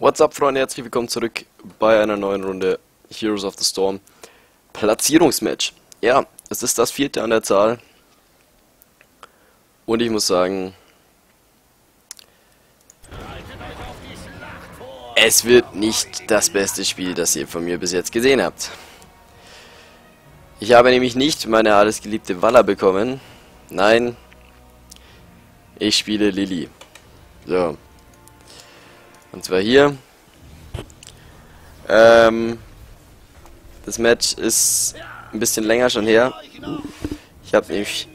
What's up Freunde, herzlich willkommen zurück bei einer neuen Runde Heroes of the Storm Platzierungsmatch. Ja, es ist das vierte an der Zahl und ich muss sagen, es wird nicht das beste Spiel, das ihr von mir bis jetzt gesehen habt. Ich habe nämlich nicht meine alles geliebte Walla bekommen, nein, ich spiele Lilly. So, und zwar hier. Ähm, das Match ist ein bisschen länger schon her. Ich habe nämlich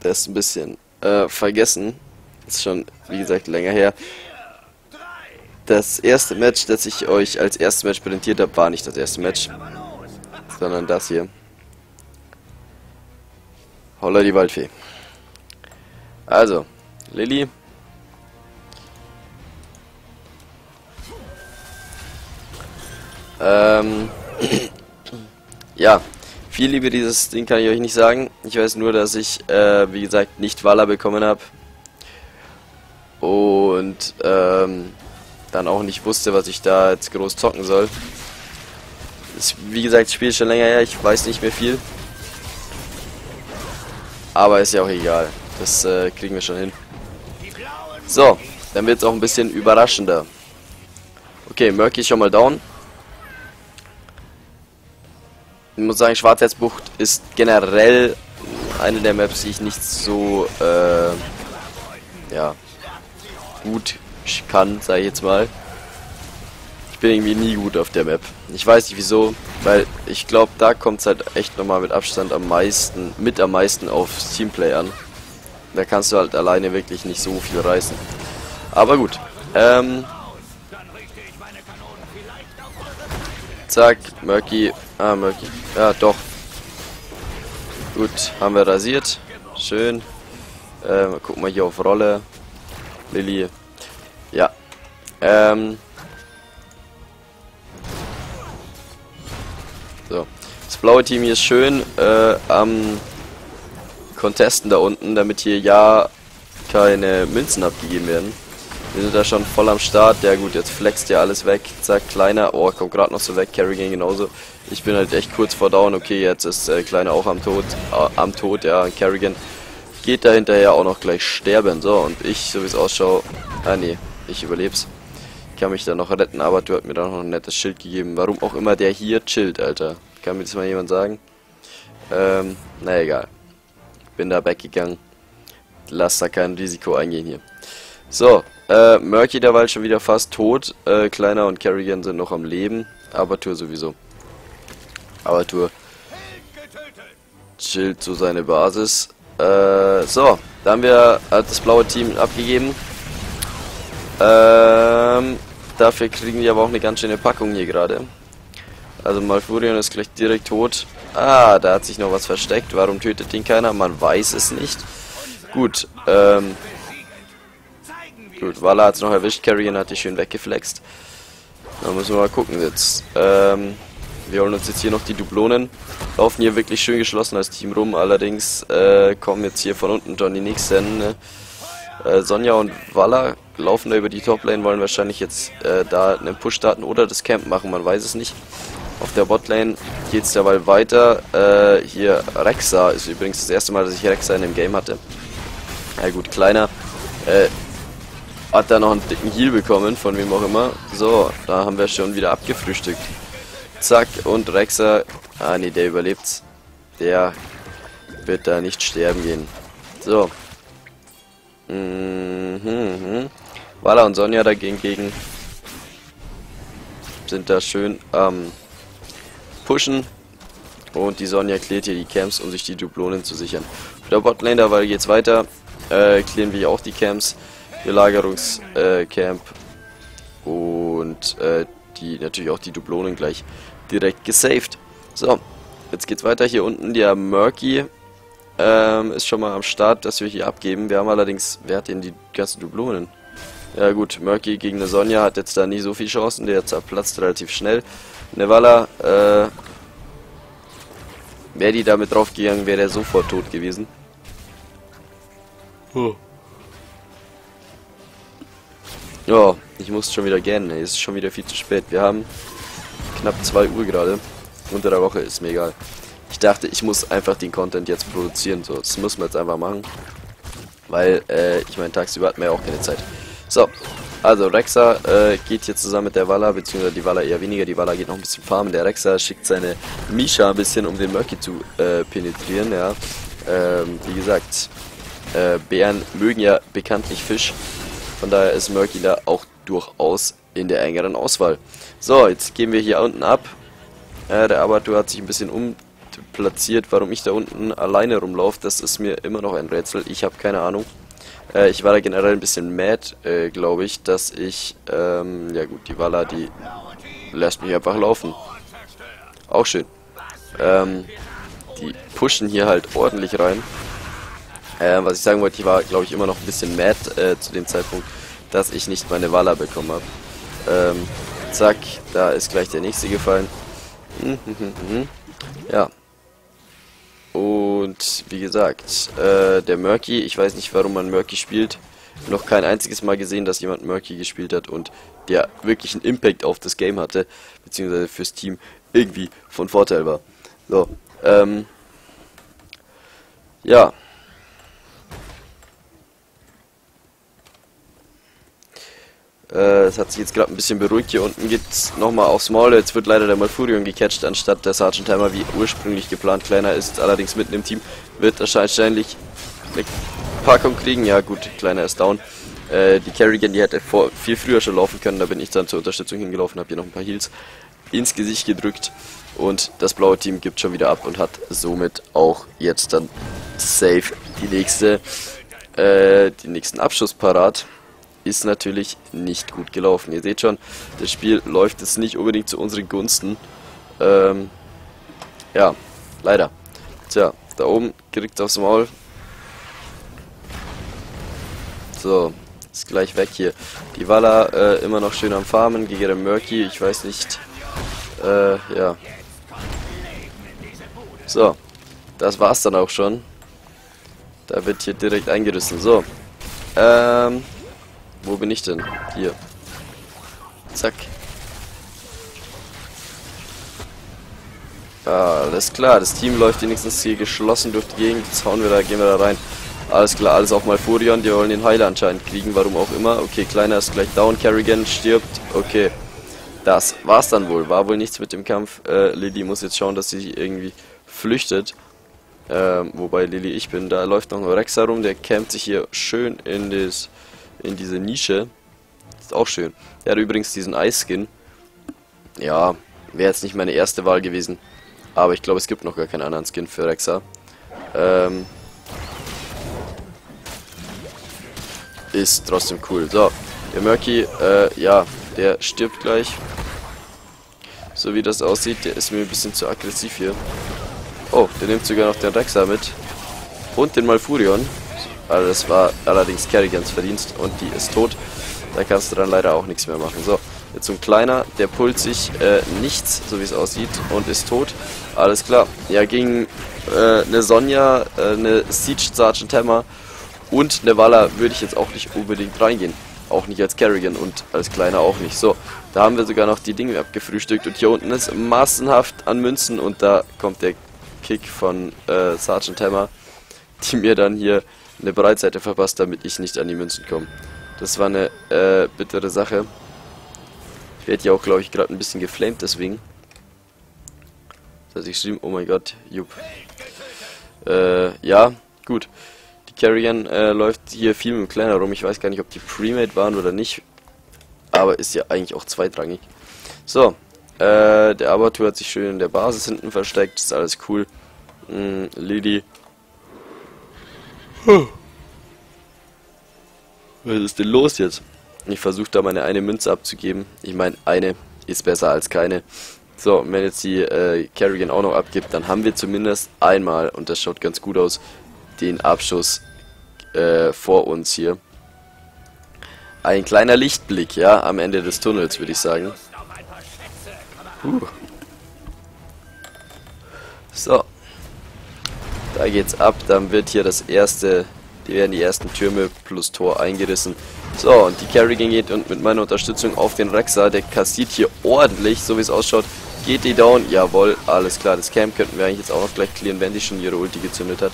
das ein bisschen äh, vergessen. Ist schon, wie gesagt, länger her. Das erste Match, das ich euch als erstes Match präsentiert habe, war nicht das erste Match. Sondern das hier. Holla die Waldfee. Also, Lilly Ähm, ja, viel über dieses Ding kann ich euch nicht sagen. Ich weiß nur, dass ich, äh, wie gesagt, nicht Walla bekommen habe. Und ähm, dann auch nicht wusste, was ich da jetzt groß zocken soll. Ist, wie gesagt, das Spiel ist schon länger her, ich weiß nicht mehr viel. Aber ist ja auch egal. Das äh, kriegen wir schon hin. So, dann wird es auch ein bisschen überraschender. Okay, Murky ist schon mal down. Ich muss sagen, Schwarzherzbucht ist generell eine der Maps, die ich nicht so äh, ja, gut kann, sage ich jetzt mal. Ich bin irgendwie nie gut auf der Map. Ich weiß nicht wieso, weil ich glaube, da kommt es halt echt nochmal mit Abstand am meisten, mit am meisten auf Teamplay an. Da kannst du halt alleine wirklich nicht so viel reißen. Aber gut. Ähm, zack, Murky Ah, Murky. Ja, doch. Gut, haben wir rasiert. Schön. Äh, gucken wir hier auf Rolle. Lilly. Ja. Ähm. So. Das blaue Team hier ist schön äh, am Contesten da unten, damit hier ja keine Münzen abgegeben werden. Wir sind da schon voll am Start. Ja gut, jetzt flext ja alles weg. Zack, kleiner. Oh, kommt gerade noch so weg. Carrigan genauso. Ich bin halt echt kurz vor down. Okay, jetzt ist äh, Kleiner auch am Tod. Äh, am Tod, ja. Carrigan geht da hinterher auch noch gleich sterben. So, und ich, so wie es ausschaut... Ah, nee. Ich überleb's. Kann mich da noch retten, aber du hast mir da noch ein nettes Schild gegeben. Warum auch immer der hier chillt, Alter. Kann mir das mal jemand sagen? Ähm, na egal. Bin da weggegangen. Lass da kein Risiko eingehen hier. So, äh, Murky derweil schon wieder fast tot. Äh, Kleiner und Kerrigan sind noch am Leben. Abertur sowieso. Abertur chillt zu seine Basis. Äh, so, da haben wir halt das blaue Team abgegeben. Ähm, dafür kriegen wir aber auch eine ganz schöne Packung hier gerade. Also Malfurion ist gleich direkt tot. Ah, da hat sich noch was versteckt. Warum tötet ihn keiner? Man weiß es nicht. Gut, ähm, Gut, Walla hat es noch erwischt, Carrion hat die schön weggeflext. Da müssen wir mal gucken jetzt. Ähm, wir holen uns jetzt hier noch die Dublonen. Laufen hier wirklich schön geschlossen als Team rum, allerdings äh, kommen jetzt hier von unten Johnny Nixon. Ne? Äh, Sonja und Walla laufen da über die Toplane, wollen wahrscheinlich jetzt äh, da einen Push starten oder das Camp machen, man weiß es nicht. Auf der Botlane geht es derweil weiter. Äh, hier Rexa ist übrigens das erste Mal, dass ich Rexa in dem Game hatte. Ja gut, kleiner. Äh, hat da noch einen dicken Heal bekommen, von wem auch immer. So, da haben wir schon wieder abgefrühstückt. Zack, und Rexer. Ah, nee, der überlebt. Der wird da nicht sterben gehen. So. Mhm, mhm. Walla und Sonja dagegen gegen sind da schön ähm, pushen. Und die Sonja klärt hier die Camps, um sich die Dublonen zu sichern. Der Botlane, da geht's weiter. Äh, klären wir auch die Camps. Belagerungscamp äh, und äh, die natürlich auch die Dublonen gleich direkt gesaved. So, jetzt geht's weiter hier unten. Der Murky ähm, ist schon mal am Start, dass wir hier abgeben. Wir haben allerdings, wer hat denn die ganzen Dublonen? Ja gut, Murky gegen eine Sonja hat jetzt da nie so viel Chancen, der zerplatzt relativ schnell. Nevalla, äh, wäre die damit draufgegangen, wäre der sofort tot gewesen. Oh. Ja, Ich muss schon wieder gähnen, ey. Es ist schon wieder viel zu spät. Wir haben knapp 2 Uhr gerade. Unter der Woche ist mir egal. Ich dachte, ich muss einfach den Content jetzt produzieren. So, das muss man jetzt einfach machen. Weil, äh, ich meine, tagsüber hat man ja auch keine Zeit. So, also Rexa äh, geht hier zusammen mit der Walla, beziehungsweise die Walla eher weniger. Die Walla geht noch ein bisschen farmen. Der Rexa schickt seine Misha ein bisschen, um den Murky zu äh, penetrieren, ja. Ähm, wie gesagt, äh, Bären mögen ja bekanntlich Fisch. Von daher ist Murky da auch durchaus in der engeren Auswahl. So, jetzt gehen wir hier unten ab. Äh, der Abatur hat sich ein bisschen umplatziert. Warum ich da unten alleine rumlaufe, das ist mir immer noch ein Rätsel. Ich habe keine Ahnung. Äh, ich war da generell ein bisschen mad, äh, glaube ich, dass ich, ähm, ja gut, die Walla, die lässt mich einfach laufen. Auch schön. Ähm, die pushen hier halt ordentlich rein. Äh, was ich sagen wollte, ich war, glaube ich, immer noch ein bisschen mad äh, zu dem Zeitpunkt, dass ich nicht meine Walla bekommen habe. Ähm, zack, da ist gleich der nächste gefallen. Mhm, mhm, mhm. Ja. Und wie gesagt, äh, der Murky, ich weiß nicht, warum man Murky spielt. Noch kein einziges Mal gesehen, dass jemand Murky gespielt hat und der wirklich einen Impact auf das Game hatte, beziehungsweise fürs Team irgendwie von Vorteil war. So, ähm, ja. Äh, es hat sich jetzt gerade ein bisschen beruhigt. Hier unten geht's nochmal aufs Maul. Jetzt wird leider der Malfurion gecatcht, anstatt der Sergeant Timer wie ursprünglich geplant. Kleiner ist allerdings mitten im Team. Wird wahrscheinlich eine Packung kriegen. Ja gut, Kleiner ist down. Äh, die Kerrigan, die hätte vor, viel früher schon laufen können. Da bin ich dann zur Unterstützung hingelaufen, habe hier noch ein paar Heals ins Gesicht gedrückt. Und das blaue Team gibt schon wieder ab und hat somit auch jetzt dann safe die nächste, äh, den nächsten Abschuss parat ist natürlich nicht gut gelaufen. Ihr seht schon, das Spiel läuft jetzt nicht unbedingt zu unseren Gunsten. Ähm, ja, leider. Tja, da oben kriegt aufs Maul. So, ist gleich weg hier. Die Walla äh, immer noch schön am Farmen gegen den Murky. Ich weiß nicht. Äh, ja. So, das war's dann auch schon. Da wird hier direkt eingerissen. So, ähm, wo bin ich denn? Hier. Zack. Alles klar, das Team läuft wenigstens hier geschlossen durch die Gegend. Jetzt hauen wir da, gehen wir da rein. Alles klar, alles auf Malfurion. Die wollen den Heiler anscheinend kriegen, warum auch immer. Okay, Kleiner ist gleich down. Kerrigan stirbt. Okay. Das war's dann wohl. War wohl nichts mit dem Kampf. Äh, Lilly muss jetzt schauen, dass sie irgendwie flüchtet. Ähm, wobei Lilly ich bin. Da läuft noch ein Rex herum. Der campt sich hier schön in das in diese Nische. Ist auch schön. Er hat übrigens diesen Eisskin. Ja, wäre jetzt nicht meine erste Wahl gewesen. Aber ich glaube, es gibt noch gar keinen anderen Skin für Rexa. Ähm, ist trotzdem cool. So, der Murky, äh, ja, der stirbt gleich. So wie das aussieht, der ist mir ein bisschen zu aggressiv hier. Oh, der nimmt sogar noch den Rexa mit. Und den Malfurion. Also das war allerdings Kerrigans Verdienst und die ist tot. Da kannst du dann leider auch nichts mehr machen. So, jetzt so ein kleiner, der pullt sich äh, nichts, so wie es aussieht, und ist tot. Alles klar. Ja, gegen äh, eine Sonja, äh, eine Siege Sergeant Hammer und eine Walla würde ich jetzt auch nicht unbedingt reingehen. Auch nicht als Kerrigan und als Kleiner auch nicht. So, da haben wir sogar noch die Dinge abgefrühstückt und hier unten ist massenhaft an Münzen und da kommt der Kick von äh, Sergeant Hammer, die mir dann hier eine Breitseite verpasst, damit ich nicht an die Münzen komme. Das war eine äh, bittere Sache. Ich werde ja auch, glaube ich, gerade ein bisschen geflamed, deswegen. Das heißt, ich geschrieben, oh mein Gott, jupp. Äh, ja, gut. Die Carrion äh, läuft hier viel mit dem Kleiner rum. Ich weiß gar nicht, ob die Premade waren oder nicht. Aber ist ja eigentlich auch zweitrangig. So, äh, der Abatur hat sich schön in der Basis hinten versteckt. Ist alles cool. Mm, Lily was ist denn los jetzt? Ich versuche da meine eine Münze abzugeben. Ich meine, eine ist besser als keine. So, wenn jetzt die äh, Kerrigan auch noch abgibt, dann haben wir zumindest einmal, und das schaut ganz gut aus, den Abschuss äh, vor uns hier. Ein kleiner Lichtblick, ja, am Ende des Tunnels, würde ich sagen. Puh. So. Da geht's ab, dann wird hier das erste, die werden die ersten Türme plus Tor eingerissen. So, und die Kerrigan geht und mit meiner Unterstützung auf den Rexer. Der kassiert hier ordentlich, so wie es ausschaut. Geht die down? Jawohl, alles klar. Das Camp könnten wir eigentlich jetzt auch noch gleich clearen, wenn die schon ihre Ulti gezündet hat.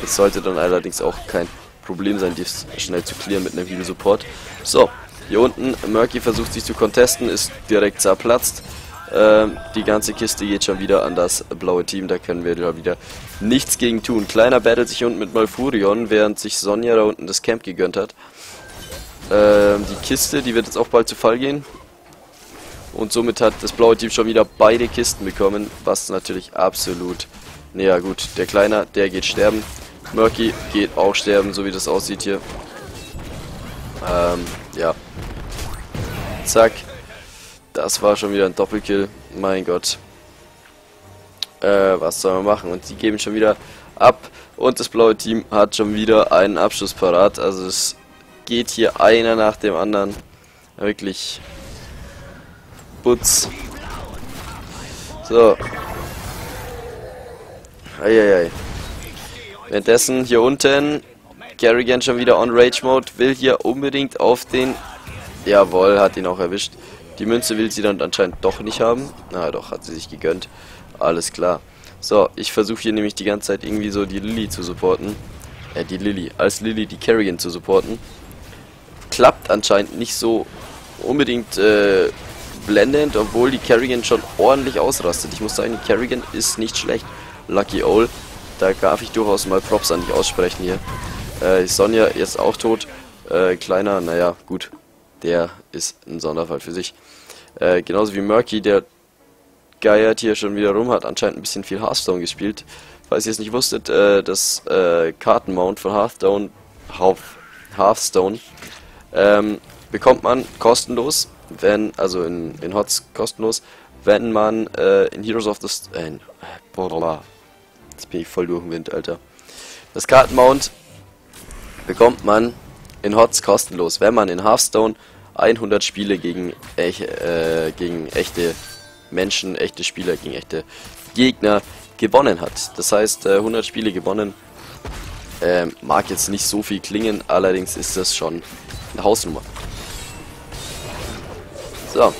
Das sollte dann allerdings auch kein Problem sein, dies schnell zu clearen mit einem Heal Support. So, hier unten, Murky versucht sich zu contesten, ist direkt zerplatzt. Ähm, die ganze Kiste geht schon wieder an das blaue Team, da können wir wieder nichts gegen tun. Kleiner battelt sich unten mit Malfurion, während sich Sonja da unten das Camp gegönnt hat. Ähm, die Kiste, die wird jetzt auch bald zu Fall gehen. Und somit hat das blaue Team schon wieder beide Kisten bekommen, was natürlich absolut... Naja gut, der Kleiner, der geht sterben. Murky geht auch sterben, so wie das aussieht hier. Ähm, ja. Zack. Das war schon wieder ein Doppelkill. Mein Gott. Äh, was soll man machen? Und die geben schon wieder ab. Und das blaue Team hat schon wieder einen Abschluss parat. Also es geht hier einer nach dem anderen. Wirklich Putz. So. Eieiei. Währenddessen hier unten Kerrigan schon wieder on Rage Mode, will hier unbedingt auf den... Jawohl, hat ihn auch erwischt. Die Münze will sie dann anscheinend doch nicht haben. Na doch, hat sie sich gegönnt. Alles klar. So, ich versuche hier nämlich die ganze Zeit irgendwie so die Lilly zu supporten. Äh, die Lilly. Als Lilly die Kerrigan zu supporten. Klappt anscheinend nicht so unbedingt äh, blendend, obwohl die Kerrigan schon ordentlich ausrastet. Ich muss sagen, die Kerrigan ist nicht schlecht. Lucky Owl. Da darf ich durchaus mal Props an dich aussprechen hier. Äh, Sonja jetzt auch tot. Äh, kleiner, naja, gut. Der ist ein Sonderfall für sich. Äh, genauso wie Murky, der geiert hier schon wieder rum, hat anscheinend ein bisschen viel Hearthstone gespielt. Falls ihr es nicht wusstet, äh, das äh, Kartenmount von Hearthstone, Hearthstone ähm, bekommt man kostenlos wenn, also in, in HOTS kostenlos, wenn man äh, in Heroes of the... St äh, boah, jetzt bin ich voll durch den Wind, Alter. Das Kartenmount bekommt man in HOTS kostenlos, wenn man in Hearthstone 100 Spiele gegen, äh, gegen echte Menschen, echte Spieler, gegen echte Gegner gewonnen hat. Das heißt, äh, 100 Spiele gewonnen äh, mag jetzt nicht so viel klingen, allerdings ist das schon eine Hausnummer. So.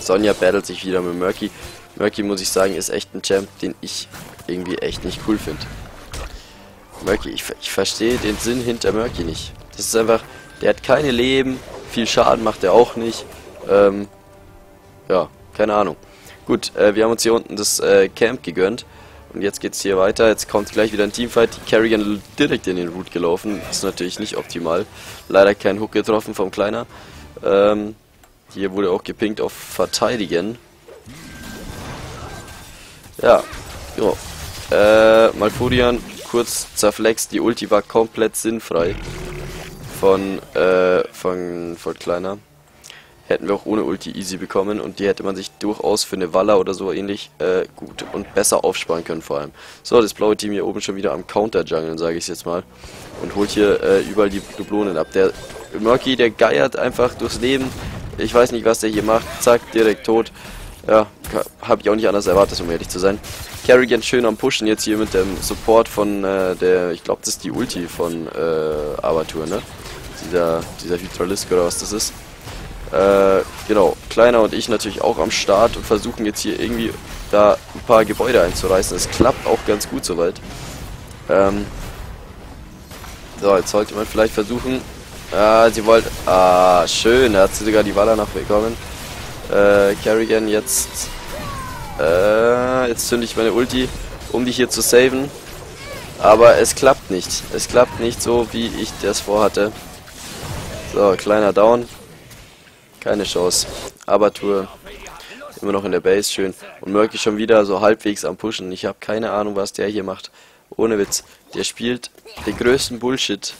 Sonja battelt sich wieder mit Murky. Murky, muss ich sagen, ist echt ein Champ, den ich irgendwie echt nicht cool finde. Murky, ich, ich verstehe den Sinn hinter Murky nicht. Das ist einfach, der hat keine Leben, viel Schaden macht er auch nicht. Ähm, ja, keine Ahnung. Gut, äh, wir haben uns hier unten das äh, Camp gegönnt. Und jetzt geht's hier weiter. Jetzt kommt gleich wieder ein Teamfight. Die Carrigan direkt in den Root gelaufen. Ist natürlich nicht optimal. Leider kein Hook getroffen vom Kleiner. Ähm, hier wurde auch gepinkt auf Verteidigen. Ja, jo. Äh, Malfurion kurz zerflext. Die Ulti war komplett sinnfrei. Von, äh, von, von Kleiner. Hätten wir auch ohne Ulti easy bekommen und die hätte man sich durchaus für eine Walla oder so ähnlich äh, gut und besser aufsparen können vor allem. So, das blaue Team hier oben schon wieder am Counter-Jungeln, sage ich jetzt mal. Und holt hier äh, überall die Dublonen ab. Der Murky, der geiert einfach durchs Leben, ich weiß nicht, was der hier macht. Zack, direkt tot. Ja, habe ich auch nicht anders erwartet, um ehrlich zu sein. Kerrigan schön am Pushen jetzt hier mit dem Support von äh, der, ich glaube, das ist die Ulti von äh, Abatur, ne? Dieser, dieser Hydralisk oder was das ist. Äh, genau, Kleiner und ich natürlich auch am Start und versuchen jetzt hier irgendwie da ein paar Gebäude einzureißen. Es klappt auch ganz gut soweit. Ähm, so, jetzt sollte man vielleicht versuchen, Ah, sie wollte... Ah, schön. Da hat sie sogar die Waller noch bekommen. Äh, Kerrigan jetzt... Äh, jetzt zünde ich meine Ulti, um die hier zu saven. Aber es klappt nicht. Es klappt nicht so, wie ich das vorhatte. So, kleiner Down. Keine Chance. Aber Tour. Immer noch in der Base, schön. Und Murky schon wieder so halbwegs am Pushen. Ich habe keine Ahnung, was der hier macht. Ohne Witz. Der spielt den größten Bullshit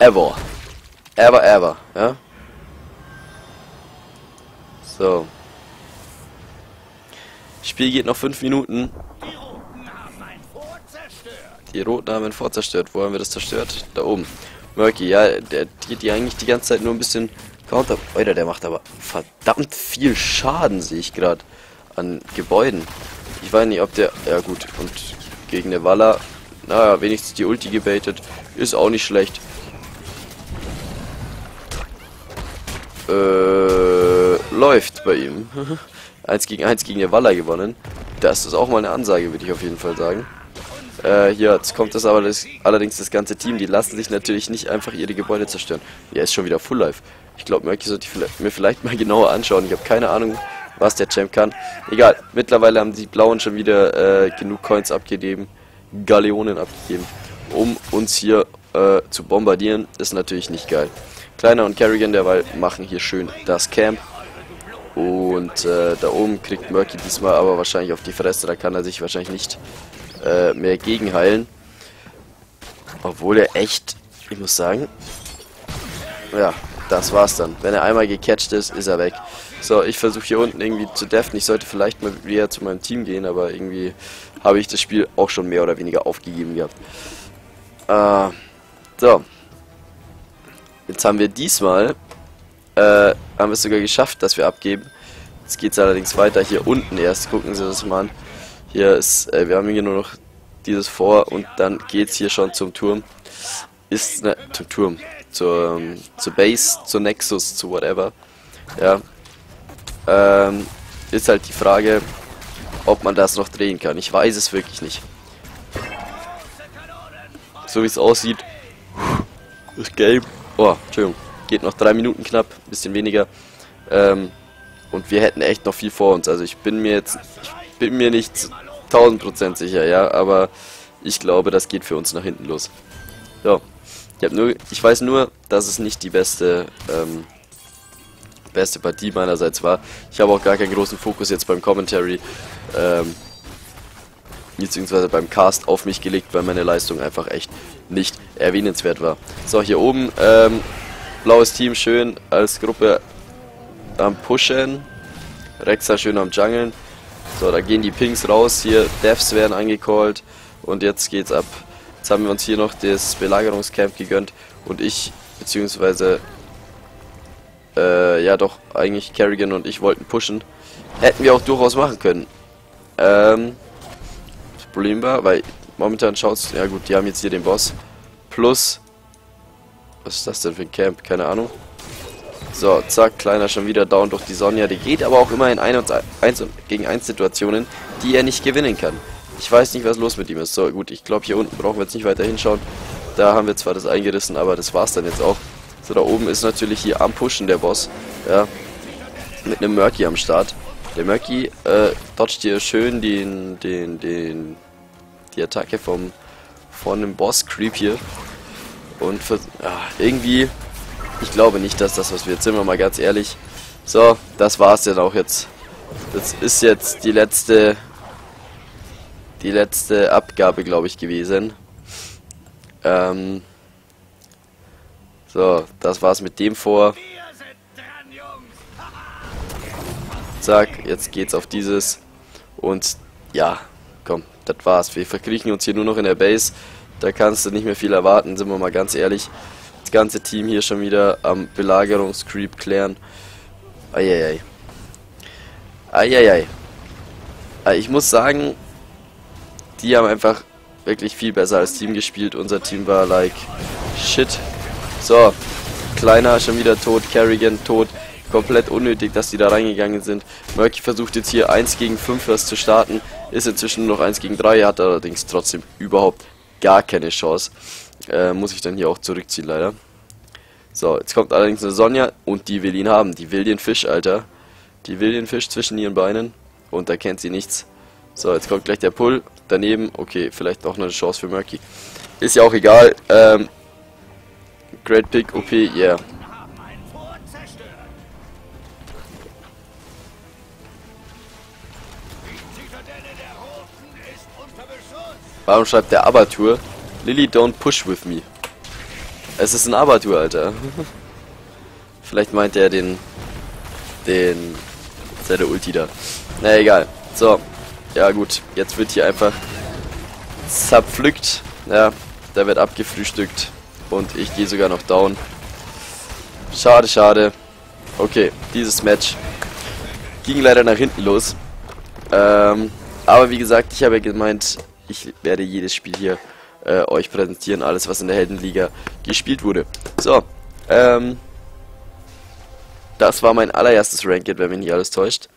Ever. Ever, ever, ja? So. Spiel geht noch 5 Minuten. Die Roten haben ein Fort zerstört. Wo haben wir das zerstört? Da oben. Murky, ja, der geht die eigentlich die ganze Zeit nur ein bisschen Counter. Alter, der macht aber verdammt viel Schaden, sehe ich gerade. An Gebäuden. Ich weiß nicht, ob der. Ja, gut. Und gegen der Waller. Naja, wenigstens die Ulti gebaitet. Ist auch nicht schlecht. Äh, läuft bei ihm. 1 gegen 1 gegen der Waller gewonnen. Das ist auch mal eine Ansage, würde ich auf jeden Fall sagen. Äh, hier, jetzt kommt das aber das, allerdings das ganze Team. Die lassen sich natürlich nicht einfach ihre Gebäude zerstören. Ja, ist schon wieder Full Life. Ich glaube, Murky sollte ich mir vielleicht mal genauer anschauen. Ich habe keine Ahnung, was der Champ kann. Egal, mittlerweile haben die Blauen schon wieder äh, genug Coins abgegeben, Galeonen abgegeben, um uns hier äh, zu bombardieren. Ist natürlich nicht geil. Kleiner und Kerrigan derweil machen hier schön das Camp. Und äh, da oben kriegt Murky diesmal aber wahrscheinlich auf die Fresse. Da kann er sich wahrscheinlich nicht äh, mehr gegenheilen. Obwohl er echt, ich muss sagen, ja, das war's dann. Wenn er einmal gecatcht ist, ist er weg. So, ich versuche hier unten irgendwie zu deffen. Ich sollte vielleicht mal wieder zu meinem Team gehen, aber irgendwie habe ich das Spiel auch schon mehr oder weniger aufgegeben gehabt. Äh, so. Jetzt haben wir diesmal, äh, haben wir es sogar geschafft, dass wir abgeben. Jetzt geht es allerdings weiter hier unten erst. Gucken Sie das mal an. Hier ist, äh, wir haben hier nur noch dieses vor und dann geht es hier schon zum Turm. Ist, ne, zum Turm. Zur, ähm, zur Base, zur Nexus, zu whatever. Ja. Ähm, ist halt die Frage, ob man das noch drehen kann. Ich weiß es wirklich nicht. So wie es aussieht, das Game Oh, Entschuldigung. Geht noch drei Minuten knapp, bisschen weniger. Ähm, und wir hätten echt noch viel vor uns. Also ich bin mir jetzt, ich bin mir nicht 1000% sicher, ja, aber ich glaube, das geht für uns nach hinten los. So. Ich, nur, ich weiß nur, dass es nicht die beste, ähm, beste Partie meinerseits war. Ich habe auch gar keinen großen Fokus jetzt beim Commentary, ähm, beziehungsweise beim Cast auf mich gelegt, weil meine Leistung einfach echt nicht erwähnenswert war. So, hier oben, ähm, blaues Team schön als Gruppe am Pushen. Rexa schön am Jungeln. So, da gehen die Pings raus. Hier, Devs werden angecallt. Und jetzt geht's ab. Jetzt haben wir uns hier noch das Belagerungscamp gegönnt. Und ich, beziehungsweise, äh, ja doch, eigentlich Kerrigan und ich wollten pushen. Hätten wir auch durchaus machen können. Ähm, das Problem war, weil Momentan schaut's, ja gut, die haben jetzt hier den Boss. Plus, was ist das denn für ein Camp? Keine Ahnung. So, zack, kleiner schon wieder down durch die Sonja. Die geht aber auch immer in 1 gegen 1 Situationen, die er nicht gewinnen kann. Ich weiß nicht, was los mit ihm ist. So, gut, ich glaube, hier unten brauchen wir jetzt nicht weiter hinschauen. Da haben wir zwar das eingerissen, aber das war's dann jetzt auch. So, da oben ist natürlich hier am Pushen der Boss. Ja, mit einem Murky am Start. Der Murky äh, dodgt hier schön den, den, den die Attacke vom von dem Boss Creep hier. Und für, ja, irgendwie, ich glaube nicht, dass das was wird. Sind wir mal ganz ehrlich. So, das war's dann auch jetzt. Das ist jetzt die letzte, die letzte Abgabe, glaube ich, gewesen. Ähm, so, das war's mit dem vor. Zack, jetzt geht's auf dieses. Und ja, komm, das war's. Wir verkriechen uns hier nur noch in der Base. Da kannst du nicht mehr viel erwarten, sind wir mal ganz ehrlich. Ganze Team hier schon wieder am Belagerungscreep klären. Eieiei. Eieiei. Ah, ich muss sagen, die haben einfach wirklich viel besser als Team gespielt. Unser Team war like shit. So, Kleiner schon wieder tot, Kerrigan tot. Komplett unnötig, dass die da reingegangen sind. Murky versucht jetzt hier 1 gegen 5 was zu starten. Ist inzwischen nur noch 1 gegen 3, hat allerdings trotzdem überhaupt gar keine Chance. Äh, muss ich dann hier auch zurückziehen, leider. So, jetzt kommt allerdings eine Sonja und die will ihn haben. Die will den Fisch, Alter. Die will den Fisch zwischen ihren Beinen und da kennt sie nichts. So, jetzt kommt gleich der Pull. Daneben, okay, vielleicht auch noch eine Chance für Murky. Ist ja auch egal. Ähm, Great Pick, OP, yeah. Warum schreibt der Abatur? Lily, don't push with me. Es ist ein Abatur, Alter. Vielleicht meint er den... Den... Seine Ulti da. Na egal. So. Ja gut. Jetzt wird hier einfach... Zerpflückt. Ja. Der wird abgefrühstückt. Und ich gehe sogar noch down. Schade, schade. Okay. Dieses Match ging leider nach hinten los. Ähm... Aber wie gesagt, ich habe ja gemeint, ich werde jedes Spiel hier äh, euch präsentieren, alles was in der Heldenliga gespielt wurde. So, ähm, das war mein allererstes Ranked, wenn mich nicht alles täuscht.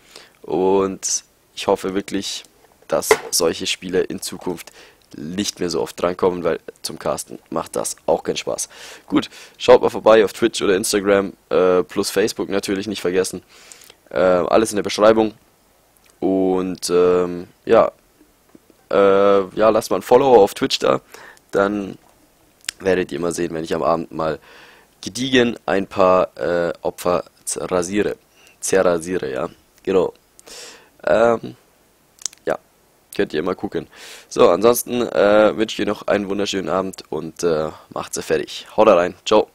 Und ich hoffe wirklich, dass solche Spiele in Zukunft nicht mehr so oft drankommen, weil zum Casten macht das auch keinen Spaß. Gut, schaut mal vorbei auf Twitch oder Instagram, äh, plus Facebook natürlich nicht vergessen. Äh, alles in der Beschreibung. Und ähm, ja, äh, ja, lasst mal ein Follow auf Twitch da. Dann werdet ihr mal sehen, wenn ich am Abend mal gediegen ein paar äh, Opfer rasiere. Zerrasiere, ja. Genau. Ähm, ja, könnt ihr mal gucken. So, ansonsten äh, wünsche ich dir noch einen wunderschönen Abend und äh, macht's fertig. Haut rein. Ciao.